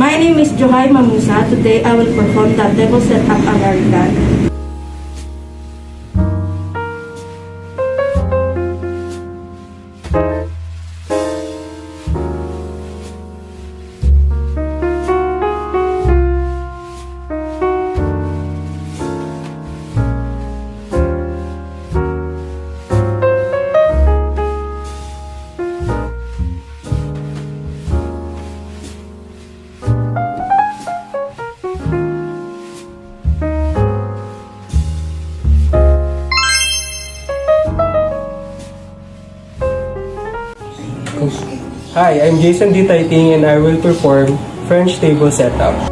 My name is Johay Mamusa. Today I will perform the table setup American. Hi, I'm Jason D. Taiting and I will perform French table setup.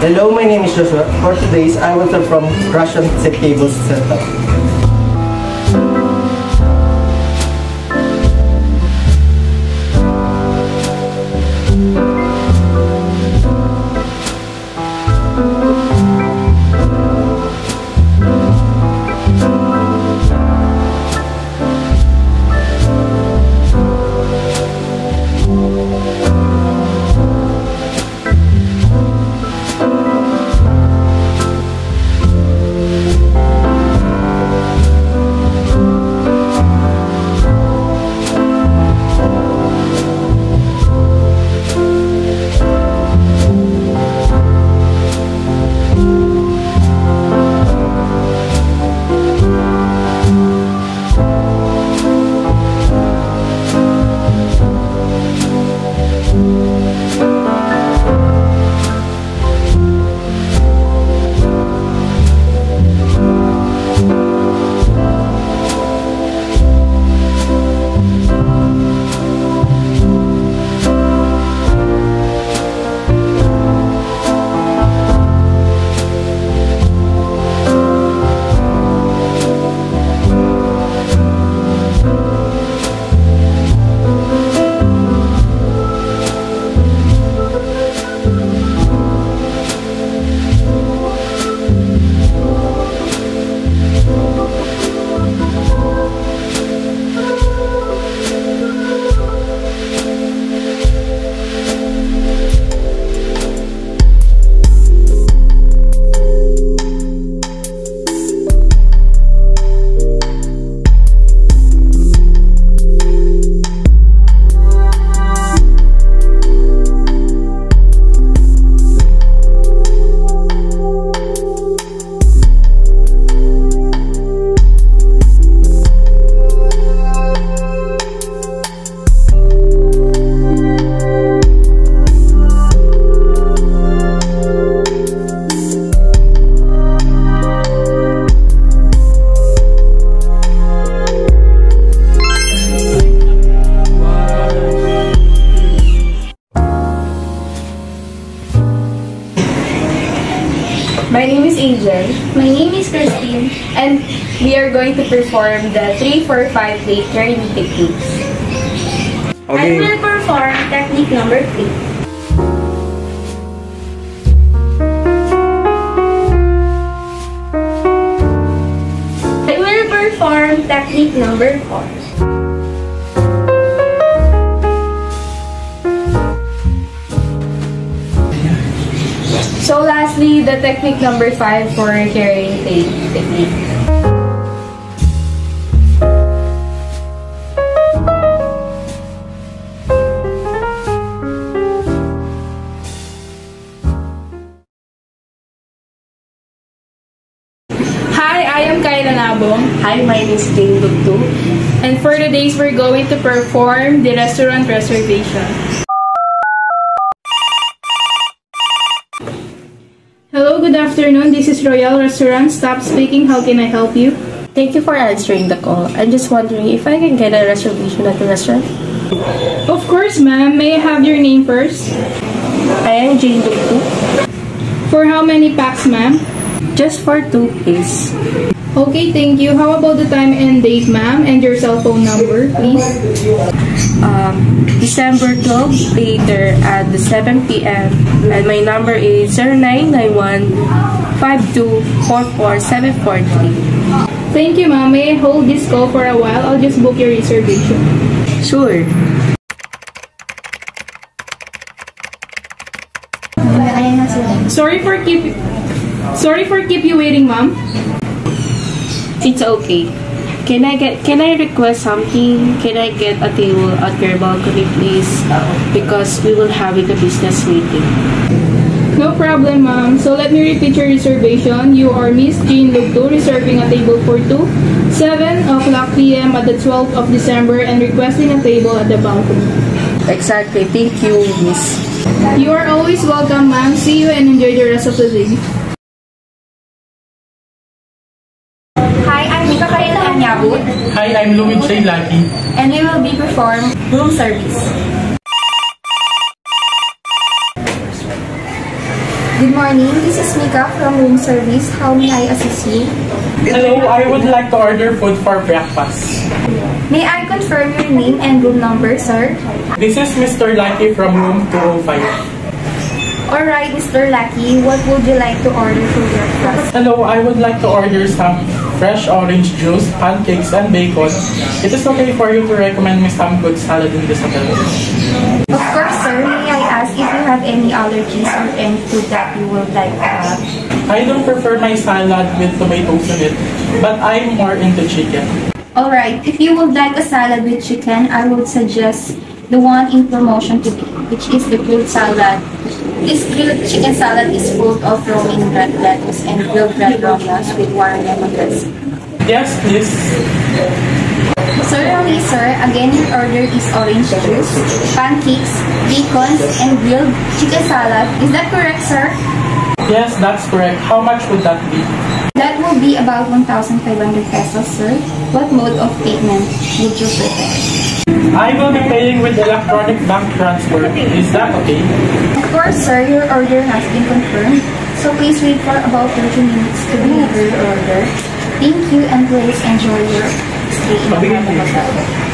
Hello, my name is Joshua. For today's, I will from Russian set tables setup. Perform the 3, 4, 5 plate carrying techniques. I will perform technique number 3. I will perform technique number 4. So lastly, the technique number 5 for carrying plate technique. And for today's, we're going to perform the restaurant reservation. Hello, good afternoon. This is Royal Restaurant. Stop speaking. How can I help you? Thank you for answering the call. I'm just wondering if I can get a reservation at the restaurant. Of course, ma'am. May I have your name first? I am Jane Dugdu. For how many packs, ma'am? Just for two, please. Okay, thank you. How about the time and date, ma'am? And your cell phone number, please? Um, December 12, later at the 7 p.m. And my number is 0991 5244743. Thank you, ma'am. May I hold this call for a while? I'll just book your reservation. Sure. Sorry for keep Sorry for keep you waiting, ma'am. It's okay. Can I get can I request something? Can I get a table at your balcony please? Because we will having a business meeting. No problem, ma'am. So let me repeat your reservation. You are Miss Jean Lugdo reserving a table for two, 7 o'clock p.m. at the 12th of December and requesting a table at the balcony. Exactly. Thank you, Miss. You are always welcome, ma'am. See you and enjoy the rest of the day. Anyabut, Hi, I'm Louis J. Lucky. and we will be perform room service. Good morning, this is Mika from room service. How may I assist you? Hello, I would like to order food for breakfast. May I confirm your name and room number, sir? This is Mr. Lucky from room 205. Alright, Mr. Lucky, what would you like to order for breakfast? Hello, I would like to order some fresh orange juice, pancakes, and bacon. It is okay for you to recommend me some good salad in this hotel. Of course, sir. May I ask if you have any allergies or any food that you would like to have? I don't prefer my salad with tomatoes in it, but I'm more into chicken. Alright, if you would like a salad with chicken, I would suggest the one in promotion today, which is the grilled salad. This grilled chicken salad is full of romaine red lettuce and grilled red onions with warm lemon dressing. Yes, please. Certainly, sir. Again, your order is orange juice, pancakes, bacon, and grilled chicken salad. Is that correct, sir? Yes, that's correct. How much would that be? That will be about 1,500 pesos, sir. What mode of payment would you prefer? I will be paying with electronic bank transfer. Is that okay? Of course, sir, your order has been confirmed. So please wait for about 30 minutes to deliver your order. Thank you and please enjoy your stay in the hotel.